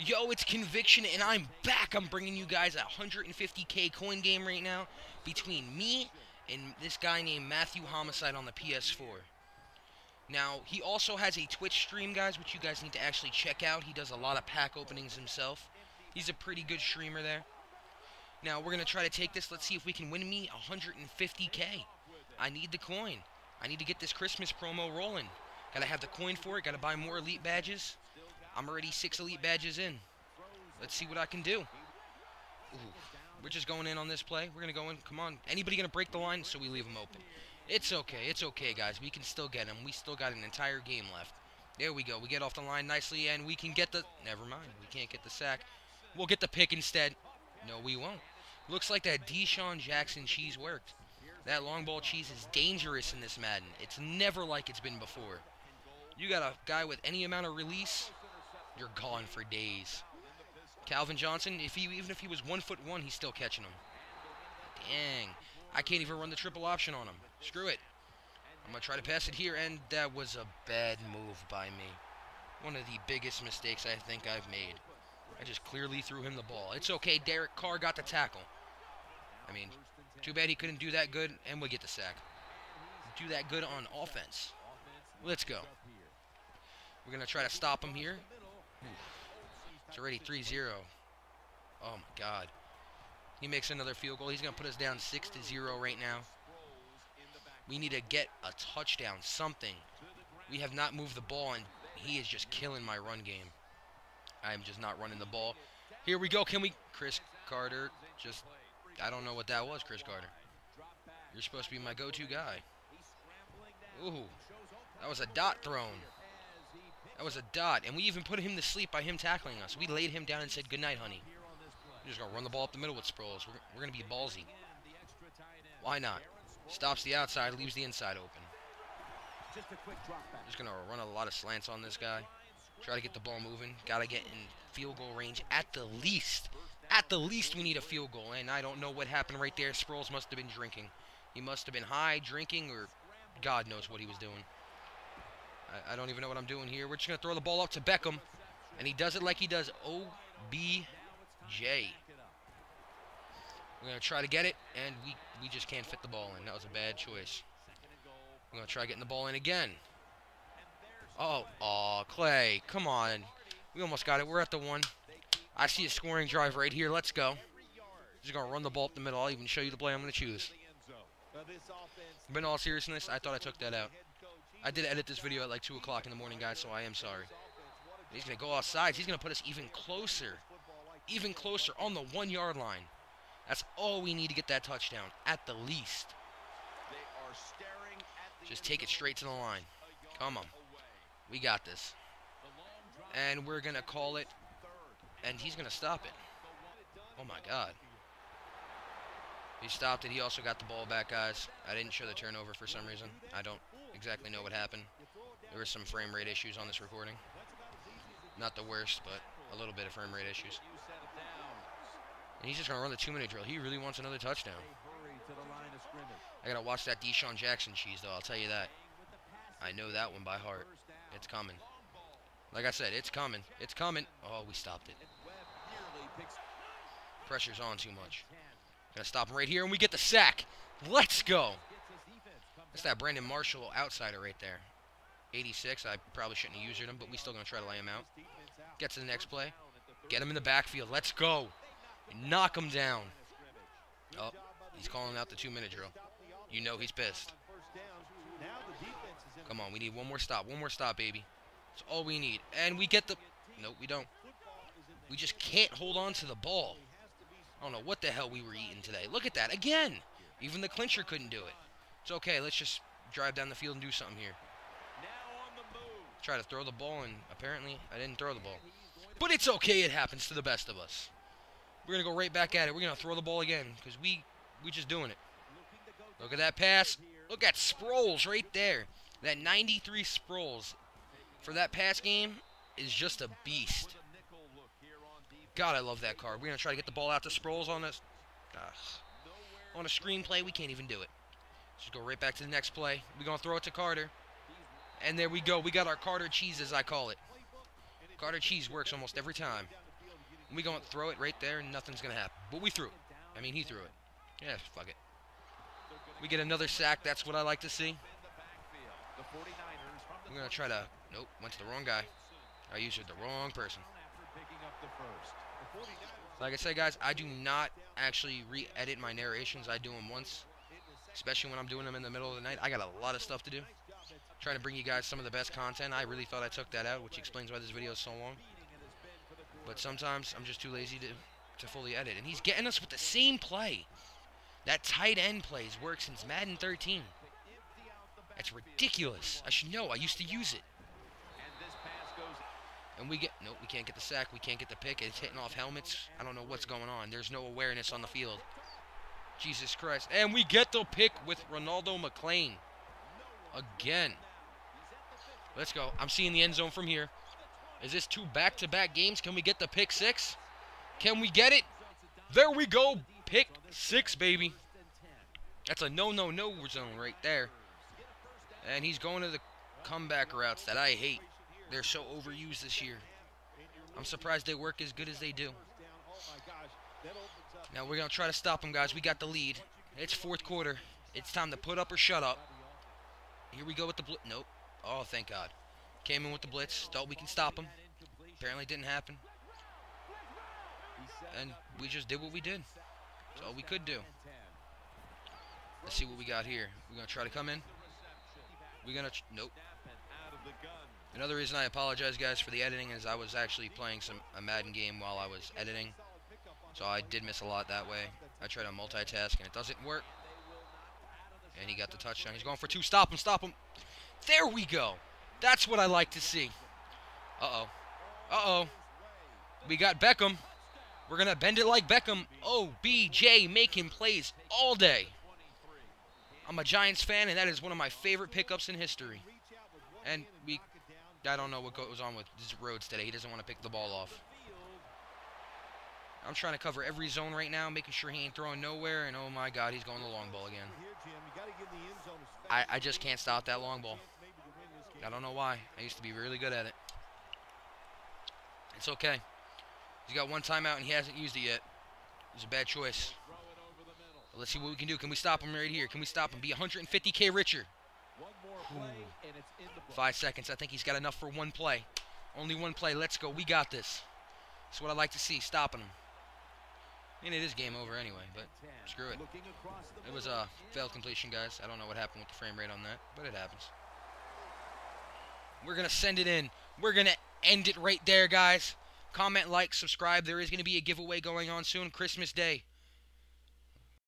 Yo, it's Conviction, and I'm back. I'm bringing you guys a 150k coin game right now between me and this guy named Matthew Homicide on the PS4. Now, he also has a Twitch stream, guys, which you guys need to actually check out. He does a lot of pack openings himself. He's a pretty good streamer there. Now, we're going to try to take this. Let's see if we can win me 150k. I need the coin. I need to get this Christmas promo rolling. Gotta have the coin for it. Gotta buy more elite badges. I'm already six elite badges in. Let's see what I can do. Ooh, we're just going in on this play. We're going to go in. Come on. Anybody going to break the line? So we leave them open. It's okay. It's okay, guys. We can still get them. We still got an entire game left. There we go. We get off the line nicely, and we can get the... Never mind. We can't get the sack. We'll get the pick instead. No, we won't. Looks like that DeSean Jackson cheese worked. That long ball cheese is dangerous in this Madden. It's never like it's been before. You got a guy with any amount of release, you're gone for days. Calvin Johnson, if he even if he was one foot one, he's still catching him. Dang. I can't even run the triple option on him. Screw it. I'm to try to pass it here, and that was a bad move by me. One of the biggest mistakes I think I've made. I just clearly threw him the ball. It's okay, Derek Carr got the tackle. I mean, too bad he couldn't do that good, and we get the sack. Do that good on offense. Let's go. We're going to try to stop him here. It's already 3-0. Oh, my God. He makes another field goal. He's going to put us down 6-0 right now. We need to get a touchdown, something. We have not moved the ball, and he is just killing my run game. I am just not running the ball. Here we go. Can we... Cris Carter just... I don't know what that was, Cris Carter. You're supposed to be my go-to guy. Ooh. That was a dot thrown. That was a dot. And we even put him to sleep by him tackling us. We laid him down and said, good night, honey. We're just going to run the ball up the middle with Sproles. We're, we're going to be ballsy. Why not? Stops the outside, leaves the inside open. Just going to run a lot of slants on this guy. Try to get the ball moving. Got to get in field goal range at the least. At the least, we need a field goal. And I don't know what happened right there. Sproles must have been drinking. He must have been high, drinking, or God knows what he was doing. I, I don't even know what I'm doing here. We're just going to throw the ball up to Beckham. And he does it like he does OBJ. We're going to try to get it, and we, we just can't fit the ball in. That was a bad choice. We're going to try getting the ball in again. Oh, oh, Clay, come on. We almost got it. We're at the one. I see a scoring drive right here. Let's go. Just going to run the ball up the middle. I'll even show you the play I'm going to choose. But in all seriousness, I thought I took that out. I did edit this video at like 2 o'clock in the morning, guys, so I am sorry. He's going to go outside. He's going to put us even closer. Even closer on the one-yard line. That's all we need to get that touchdown, at the least. Just take it straight to the line. Come on. We got this. And we're going to call it, and he's going to stop it. Oh, my God. He stopped it. He also got the ball back, guys. I didn't show the turnover for some reason. I don't exactly know what happened. There were some frame rate issues on this recording. Not the worst, but a little bit of frame rate issues. And he's just going to run the two-minute drill. He really wants another touchdown. I got to watch that DeSean Jackson cheese, though. I'll tell you that. I know that one by heart. It's coming. Like I said, it's coming. It's coming. Oh, we stopped it. Pressure's on too much. Gonna stop him right here, and we get the sack. Let's go. That's that Brandon Marshall outsider right there. 86. I probably shouldn't have used him, but we still gonna try to lay him out. Get to the next play. Get him in the backfield. Let's go. Knock him down. Oh, he's calling out the two-minute drill. You know he's pissed. Come on, we need one more stop. One more stop, baby. That's all we need. And we get the... No, we don't. We just can't hold on to the ball. I don't know what the hell we were eating today. Look at that. Again. Even the clincher couldn't do it. It's okay. Let's just drive down the field and do something here. Try to throw the ball, and apparently I didn't throw the ball. But it's okay. It happens to the best of us. We're going to go right back at it. We're going to throw the ball again because we, we just doing it. Look at that pass. Look at Sproles right there. That 93 Sproles for that pass game is just a beast. God, I love that card. We're going to try to get the ball out to Sproles on this. on a screenplay, we can't even do it. Just go right back to the next play. We're going to throw it to Carter. And there we go. We got our Carter cheese, as I call it. Carter cheese works almost every time. We going to throw it right there, and nothing's going to happen. But we threw it. I mean, he threw it. Yeah, fuck it. We get another sack. That's what I like to see. We're going to try to... Nope, went to the wrong guy. I used the wrong person. Like I said, guys, I do not actually re-edit my narrations. I do them once, especially when I'm doing them in the middle of the night. I got a lot of stuff to do. Trying to bring you guys some of the best content. I really thought I took that out, which explains why this video is so long. But sometimes I'm just too lazy to, to fully edit. And he's getting us with the same play. That tight end plays worked since Madden 13. That's ridiculous. I should know. I used to use it. And we get, nope, we can't get the sack. We can't get the pick. It's hitting off helmets. I don't know what's going on. There's no awareness on the field. Jesus Christ. And we get the pick with Rolando McClain. Again. Let's go. I'm seeing the end zone from here. Is this two back-to-back -back games? Can we get the pick six? Can we get it? There we go. Pick six, baby. That's a no-no-no zone right there. And he's going to the comeback routes that I hate. They're so overused this year. I'm surprised they work as good as they do. Now we're going to try to stop them, guys. We got the lead. It's fourth quarter. It's time to put up or shut up. Here we go with the blitz. Nope. Oh, thank God. Came in with the blitz. Thought we can stop him. Apparently didn't happen. And we just did what we did. That's all we could do. Let's see what we got here. We're going to try to come in. We're going to... Nope. Another reason I apologize, guys, for the editing is I was actually playing some a Madden game while I was editing. So I did miss a lot that way. I tried to multitask, and it doesn't work. And he got the touchdown. He's going for two. Stop him, stop him. There we go. That's what I like to see. Uh-oh. Uh-oh. We got Beckham. We're going to bend it like Beckham. OBJ making plays all day. I'm a Giants fan, and that is one of my favorite pickups in history. And we I don't know what goes on with Rhodes today. He doesn't want to pick the ball off. I'm trying to cover every zone right now, making sure he ain't throwing nowhere. And oh my God, he's going the long ball again. I, I just can't stop that long ball. I don't know why. I used to be really good at it. It's okay. He's got one timeout and he hasn't used it yet. It was a bad choice. But let's see what we can do. Can we stop him right here? Can we stop him? Be 150k richer. Five seconds. I think he's got enough for one play. Only one play. Let's go. We got this. That's what I like to see. Stopping him. I mean, it is game over anyway, but screw it. It was a failed completion, guys. I don't know what happened with the frame rate on that, but it happens. We're going to send it in. We're going to end it right there, guys. Comment, like, subscribe. There is going to be a giveaway going on soon, Christmas Day.